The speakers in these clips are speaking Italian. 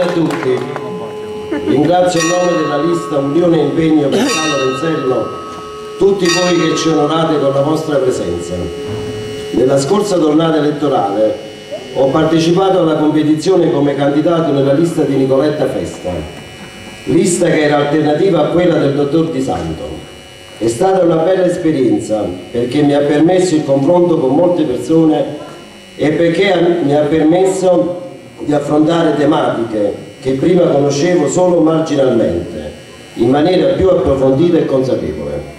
A tutti. Ringrazio in nome della lista Unione Impegno per San Lorenzello tutti voi che ci onorate con la vostra presenza. Nella scorsa tornata elettorale ho partecipato alla competizione come candidato nella lista di Nicoletta Festa, lista che era alternativa a quella del dottor Di Santo. È stata una bella esperienza perché mi ha permesso il confronto con molte persone e perché mi ha permesso di affrontare tematiche che prima conoscevo solo marginalmente, in maniera più approfondita e consapevole.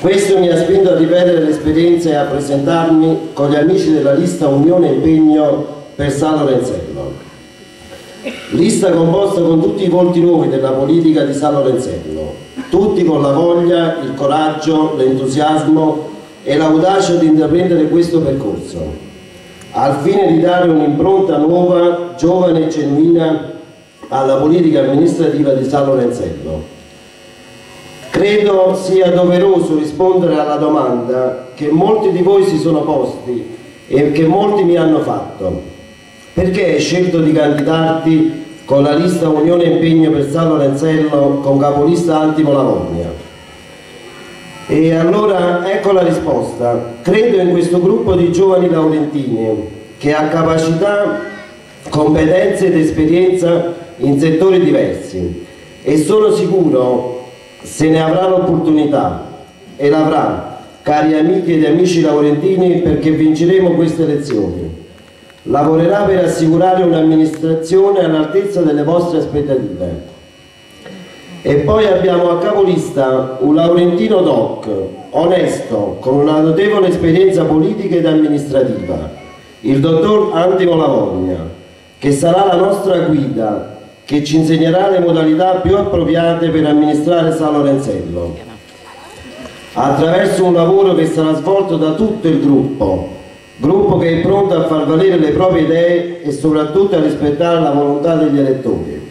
Questo mi ha spinto a ripetere l'esperienza e a presentarmi con gli amici della lista Unione Impegno per San Lorenzello. Lista composta con tutti i volti nuovi della politica di San Lorenzello, tutti con la voglia, il coraggio, l'entusiasmo e l'audacia di intraprendere questo percorso al fine di dare un'impronta nuova, giovane e genuina alla politica amministrativa di San Lorenzello. Credo sia doveroso rispondere alla domanda che molti di voi si sono posti e che molti mi hanno fatto. Perché hai scelto di candidarti con la lista Unione Impegno per San Lorenzello con capolista Antimo Lavogna? E allora ecco la risposta. Credo in questo gruppo di giovani laurentini che ha capacità, competenze ed esperienza in settori diversi e sono sicuro se ne avrà l'opportunità e l'avrà, cari amici ed amici laurentini, perché vinceremo queste elezioni. Lavorerà per assicurare un'amministrazione all'altezza delle vostre aspettative e poi abbiamo a capolista un laurentino doc, onesto, con una notevole esperienza politica ed amministrativa, il dottor Antimo Lavogna, che sarà la nostra guida, che ci insegnerà le modalità più appropriate per amministrare San Lorenzello. Attraverso un lavoro che sarà svolto da tutto il gruppo, gruppo che è pronto a far valere le proprie idee e soprattutto a rispettare la volontà degli elettori.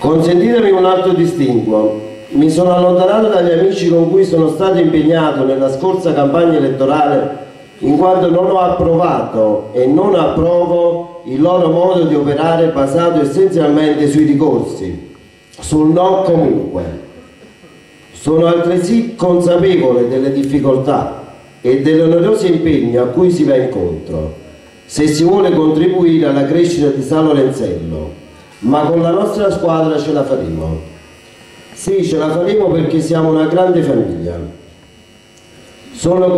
Consentitemi un altro distinguo. Mi sono allontanato dagli amici con cui sono stato impegnato nella scorsa campagna elettorale in quanto non ho approvato e non approvo il loro modo di operare basato essenzialmente sui ricorsi, sul no comunque. Sono altresì consapevole delle difficoltà e dell'oneroso impegno a cui si va incontro se si vuole contribuire alla crescita di San Lorenzello ma con la nostra squadra ce la faremo. Sì, ce la faremo perché siamo una grande famiglia. Sono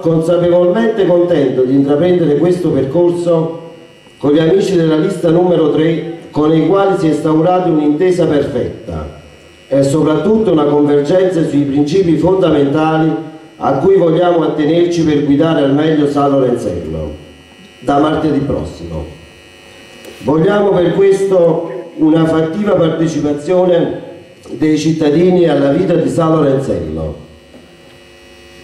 consapevolmente contento di intraprendere questo percorso con gli amici della lista numero 3 con i quali si è instaurata un'intesa perfetta e soprattutto una convergenza sui principi fondamentali a cui vogliamo attenerci per guidare al meglio San Lorenzello da martedì prossimo. Vogliamo per questo una fattiva partecipazione dei cittadini alla vita di San Lorenzello,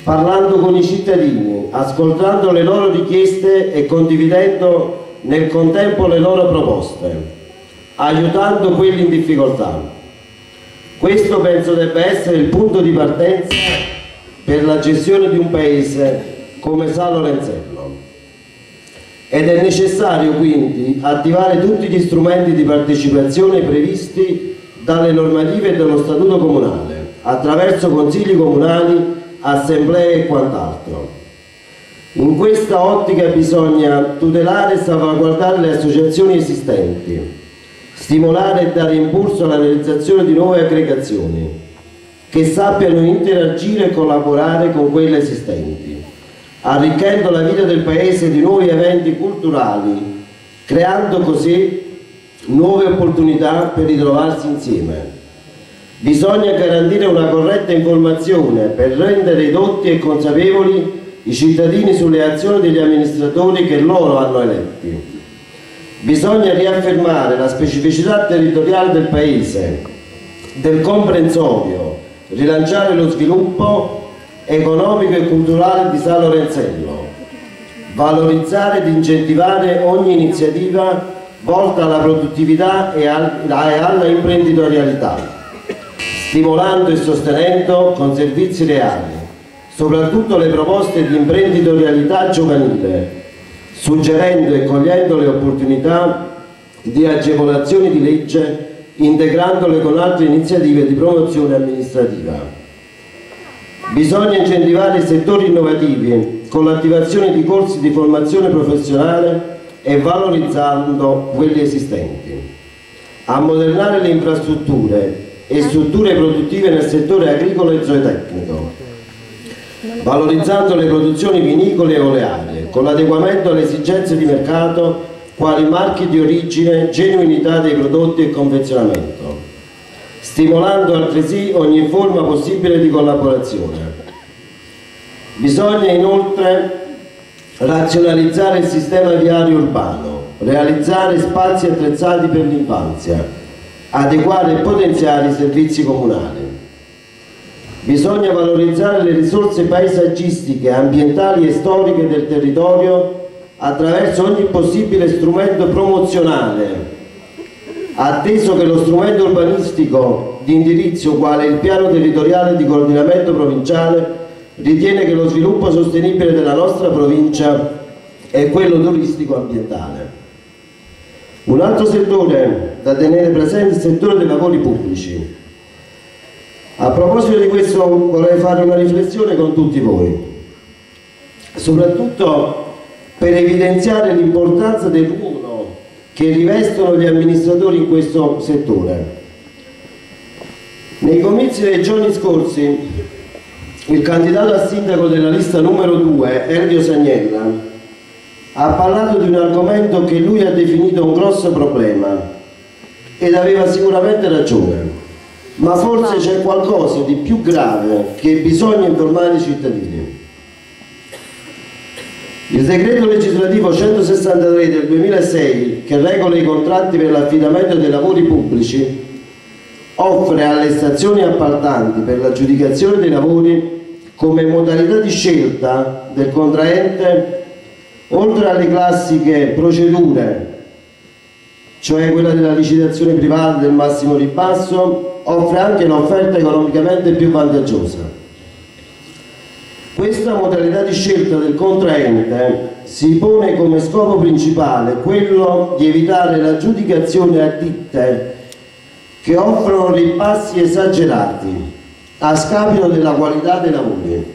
parlando con i cittadini, ascoltando le loro richieste e condividendo nel contempo le loro proposte, aiutando quelli in difficoltà. Questo penso debba essere il punto di partenza per la gestione di un paese come San Lorenzello ed è necessario quindi attivare tutti gli strumenti di partecipazione previsti dalle normative dello Statuto Comunale, attraverso consigli comunali, assemblee e quant'altro. In questa ottica bisogna tutelare e salvaguardare le associazioni esistenti, stimolare e dare impulso alla realizzazione di nuove aggregazioni che sappiano interagire e collaborare con quelle esistenti arricchendo la vita del paese di nuovi eventi culturali, creando così nuove opportunità per ritrovarsi insieme. Bisogna garantire una corretta informazione per rendere ridotti e consapevoli i cittadini sulle azioni degli amministratori che loro hanno eletti. Bisogna riaffermare la specificità territoriale del Paese, del comprensorio, rilanciare lo sviluppo economico e culturale di San Lorenzello, valorizzare ed incentivare ogni iniziativa volta alla produttività e alla imprenditorialità, stimolando e sostenendo con servizi reali, soprattutto le proposte di imprenditorialità giovanile, suggerendo e cogliendo le opportunità di agevolazioni di legge integrandole con altre iniziative di promozione amministrativa. Bisogna incentivare i settori innovativi con l'attivazione di corsi di formazione professionale e valorizzando quelli esistenti. Ammodernare le infrastrutture e strutture produttive nel settore agricolo e zootecnico, valorizzando le produzioni vinicole e olearie, con l'adeguamento alle esigenze di mercato quali marchi di origine, genuinità dei prodotti e confezionamento, stimolando altresì ogni forma possibile di collaborazione. Bisogna inoltre razionalizzare il sistema viario urbano, realizzare spazi attrezzati per l'infanzia, adeguare e potenziare i servizi comunali. Bisogna valorizzare le risorse paesaggistiche, ambientali e storiche del territorio attraverso ogni possibile strumento promozionale, atteso che lo strumento urbanistico di indirizzo quale il piano territoriale di coordinamento provinciale ritiene che lo sviluppo sostenibile della nostra provincia è quello turistico ambientale. Un altro settore da tenere presente è il settore dei lavori pubblici. A proposito di questo vorrei fare una riflessione con tutti voi, soprattutto per evidenziare l'importanza del ruolo che rivestono gli amministratori in questo settore. Nei comizi dei giorni scorsi il candidato a sindaco della lista numero 2, Erdio Sagnella, ha parlato di un argomento che lui ha definito un grosso problema ed aveva sicuramente ragione, ma forse c'è qualcosa di più grave che bisogna informare i cittadini. Il decreto legislativo 163 del 2006, che regola i contratti per l'affidamento dei lavori pubblici, offre alle stazioni appaltanti per l'aggiudicazione dei lavori come modalità di scelta del contraente, oltre alle classiche procedure, cioè quella della licitazione privata del massimo ribasso, offre anche un'offerta economicamente più vantaggiosa. Questa modalità di scelta del contraente si pone come scopo principale quello di evitare l'aggiudicazione a ditte che offrono ribassi esagerati a scapito della qualità dei lavori.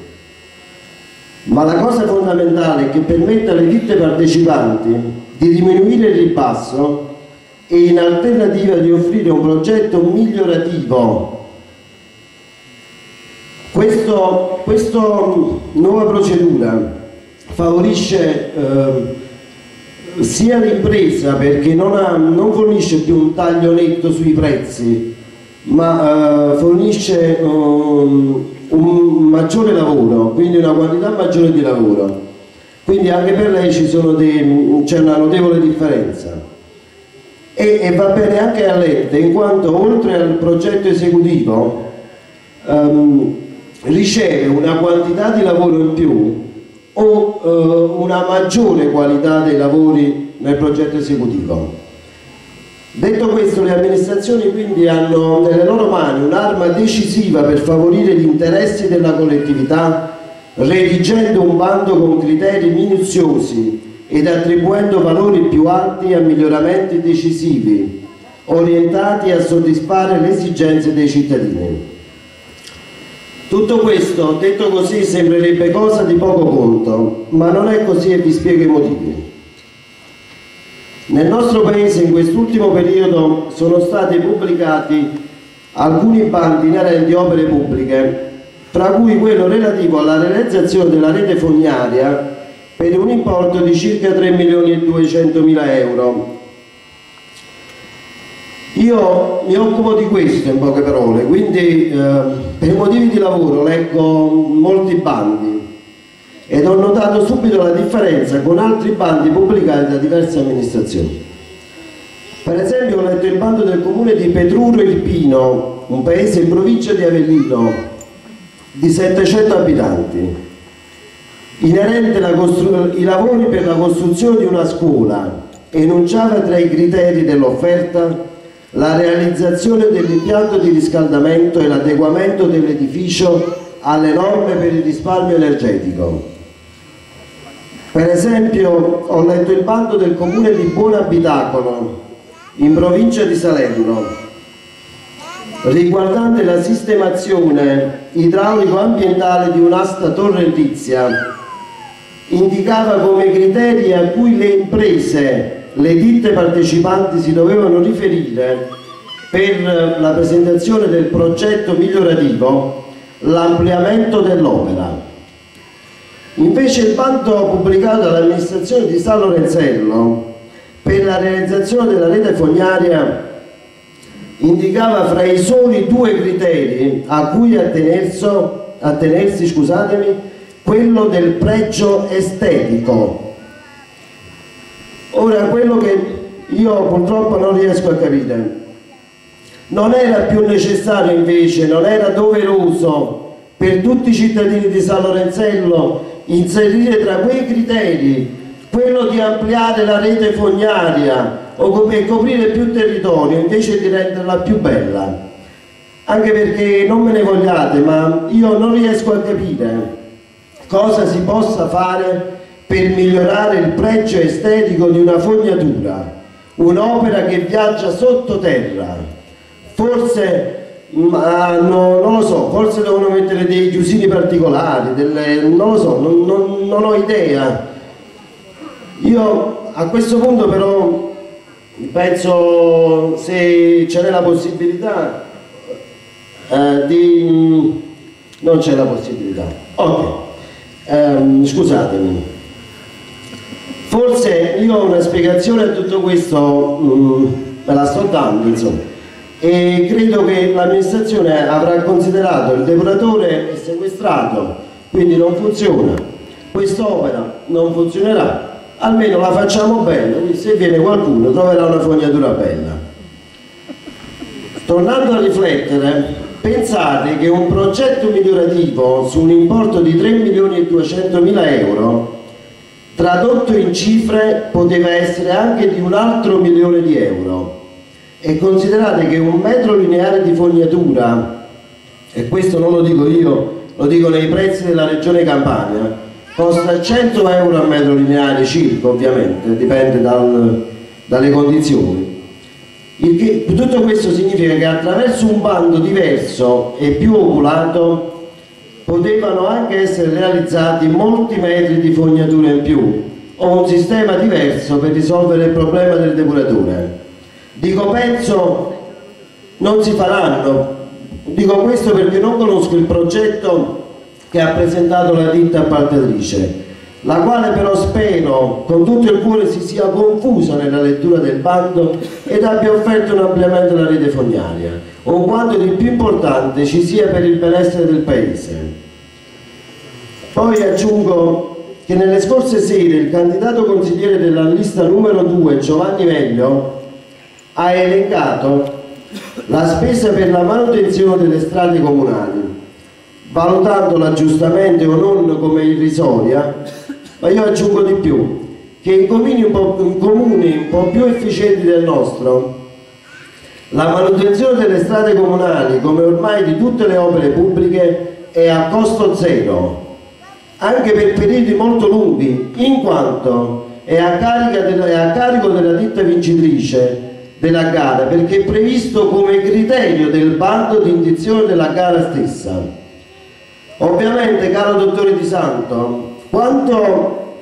Ma la cosa fondamentale è che permette alle ditte partecipanti di diminuire il ribasso e in alternativa di offrire un progetto migliorativo. Questa nuova procedura favorisce eh, sia l'impresa perché non, ha, non fornisce più un taglio netto sui prezzi ma uh, fornisce um, un maggiore lavoro, quindi una quantità maggiore di lavoro. Quindi anche per lei c'è una notevole differenza. E, e, va bene anche a Lette, in quanto oltre al progetto esecutivo um, riceve una quantità di lavoro in più o uh, una maggiore qualità dei lavori nel progetto esecutivo. Detto questo, le amministrazioni quindi hanno nelle loro mani un'arma decisiva per favorire gli interessi della collettività, redigendo un bando con criteri minuziosi ed attribuendo valori più alti a miglioramenti decisivi, orientati a soddisfare le esigenze dei cittadini. Tutto questo, detto così, sembrerebbe cosa di poco conto, ma non è così e vi spiego i motivi. Nel nostro paese in quest'ultimo periodo sono stati pubblicati alcuni bandi inerenti opere pubbliche, tra cui quello relativo alla realizzazione della rete fognaria per un importo di circa 3 milioni e 200 mila euro. Io mi occupo di questo in poche parole, quindi eh, per motivi di lavoro leggo molti bandi ed ho notato subito la differenza con altri bandi pubblicati da diverse amministrazioni. Per esempio ho letto il bando del comune di Petruro Irpino, un paese in provincia di Avellino, di 700 abitanti, inerente ai lavori per la costruzione di una scuola, enunciava tra i criteri dell'offerta la realizzazione dell'impianto di riscaldamento e l'adeguamento dell'edificio alle norme per il risparmio energetico. Per esempio ho letto il bando del comune di Buon Abitacolo in provincia di Salerno, riguardante la sistemazione idraulico-ambientale di un'asta torrentizia, indicava come criteri a cui le imprese, le ditte partecipanti si dovevano riferire per la presentazione del progetto migliorativo l'ampliamento dell'opera. Invece il bando pubblicato dall'amministrazione di San Lorenzello per la realizzazione della rete fognaria indicava fra i soli due criteri a cui attenersi, attenersi quello del pregio estetico. Ora, quello che io purtroppo non riesco a capire, non era più necessario invece, non era doveroso per tutti i cittadini di San Lorenzello inserire tra quei criteri quello di ampliare la rete fognaria e coprire più territorio invece di renderla più bella. Anche perché non me ne vogliate, ma io non riesco a capire cosa si possa fare per migliorare il pregio estetico di una fognatura, un'opera che viaggia sottoterra. Forse ma no, non lo so, forse devono mettere dei chiusini particolari, delle, non lo so, non, non, non ho idea. Io a questo punto però penso se ce n'è la possibilità eh, di... non c'è la possibilità. Ok, um, scusatemi. Forse io ho una spiegazione a tutto questo, um, me la sto dando insomma. E credo che l'amministrazione avrà considerato il depuratore sequestrato, quindi non funziona, quest'opera non funzionerà, almeno la facciamo bene, se viene qualcuno troverà una fognatura bella. Tornando a riflettere, pensate che un progetto migliorativo su un importo di 3 milioni e 200 mila euro tradotto in cifre poteva essere anche di un altro milione di euro e considerate che un metro lineare di fognatura, e questo non lo dico io, lo dico nei prezzi della regione Campania, costa 100 euro a metro lineare circa ovviamente, dipende dal, dalle condizioni. Che, tutto questo significa che attraverso un bando diverso e più oculato potevano anche essere realizzati molti metri di fognatura in più o un sistema diverso per risolvere il problema del depuratore. Dico penso non si faranno, dico questo perché non conosco il progetto che ha presentato la ditta appaltatrice, la quale però spero con tutto il cuore si sia confusa nella lettura del bando ed abbia offerto un ampliamento della rete fognaria, o quanto di più importante ci sia per il benessere del Paese. Poi aggiungo che nelle scorse sere il candidato consigliere della lista numero 2, Giovanni Meglio, ha elencato la spesa per la manutenzione delle strade comunali, valutandola giustamente o non come irrisoria, ma io aggiungo di più, che in comuni un po più efficienti del nostro, la manutenzione delle strade comunali, come ormai di tutte le opere pubbliche, è a costo zero, anche per periodi molto lunghi, in quanto è a, della, è a carico della ditta vincitrice della gara perché è previsto come criterio del bando di indizione della gara stessa. Ovviamente, caro dottore Di Santo, quando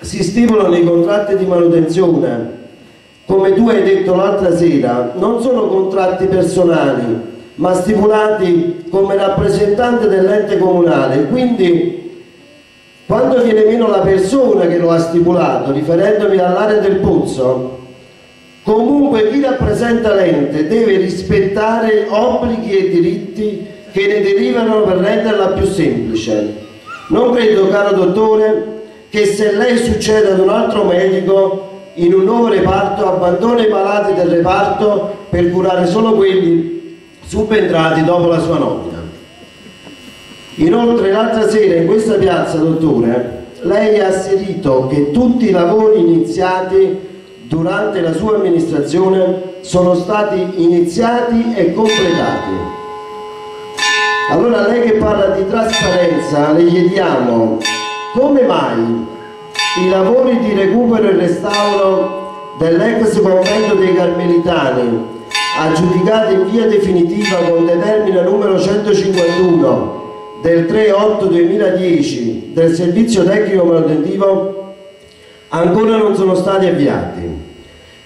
si stipulano i contratti di manutenzione, come tu hai detto l'altra sera, non sono contratti personali, ma stipulati come rappresentante dell'ente comunale, quindi quando viene meno la persona che lo ha stipulato, riferendomi all'area del pozzo, Comunque chi rappresenta l'ente deve rispettare obblighi e diritti che ne derivano per renderla più semplice. Non credo, caro dottore, che se lei succeda ad un altro medico in un nuovo reparto abbandoni i malati del reparto per curare solo quelli subentrati dopo la sua nomina. Inoltre l'altra sera in questa piazza, dottore, lei ha asserito che tutti i lavori iniziati durante la sua amministrazione sono stati iniziati e completati. Allora lei che parla di trasparenza le chiediamo come mai i lavori di recupero e restauro dell'ex convento dei Carmelitani, aggiudicata in via definitiva con determina numero 151 del 3-8-2010 del servizio tecnico manutentivo, ancora non sono stati avviati.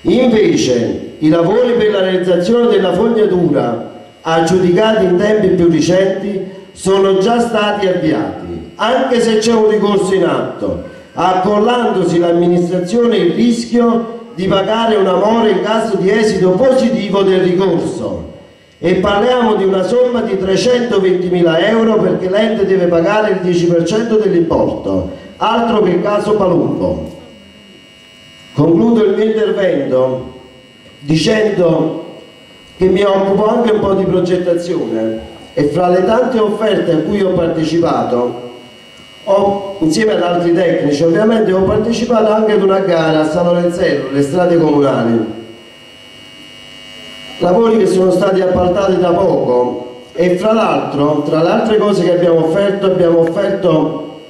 Invece, i lavori per la realizzazione della fognatura, aggiudicati in tempi più recenti, sono già stati avviati, anche se c'è un ricorso in atto, accollandosi l'amministrazione il rischio di pagare un amore in caso di esito positivo del ricorso e parliamo di una somma di 320.000 euro perché l'ente deve pagare il 10% dell'importo, altro che il caso Palumbo. Concludo il mio intervento dicendo che mi occupo anche un po' di progettazione e fra le tante offerte a cui ho partecipato ho, insieme ad altri tecnici ovviamente ho partecipato anche ad una gara a San Lorenzello, le strade comunali. Lavori che sono stati appaltati da poco e fra l'altro tra le altre cose che abbiamo offerto abbiamo offerto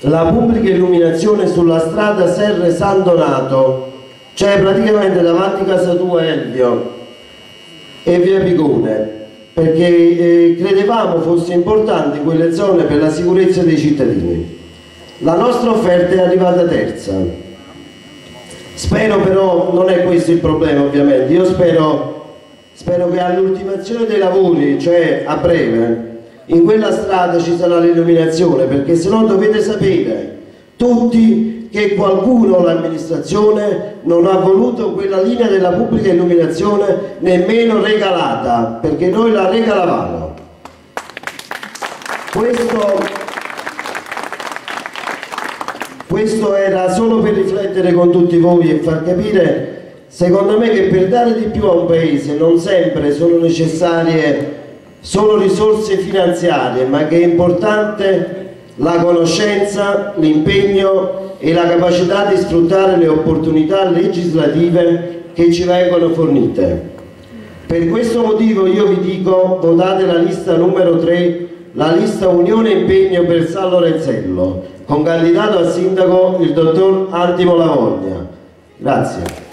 la pubblica illuminazione sulla strada Serre San Donato cioè praticamente davanti a casa tua Elvio e via Picone perché eh, credevamo fosse importante quelle zone per la sicurezza dei cittadini. La nostra offerta è arrivata terza. Spero però, non è questo il problema ovviamente, io spero, spero che all'ultimazione dei lavori, cioè a breve, in quella strada ci sarà l'illuminazione, perché se no dovete sapere tutti che qualcuno, l'amministrazione, non ha voluto quella linea della pubblica illuminazione nemmeno regalata, perché noi la regalavamo. Questo, questo era solo per riflettere con tutti voi e far capire, secondo me, che per dare di più a un paese non sempre sono necessarie solo risorse finanziarie, ma che è importante la conoscenza, l'impegno e la capacità di sfruttare le opportunità legislative che ci vengono fornite. Per questo motivo io vi dico votate la lista numero 3, la lista Unione Impegno per San Lorenzello, con candidato a sindaco il dottor Antimo Lavogna. Grazie.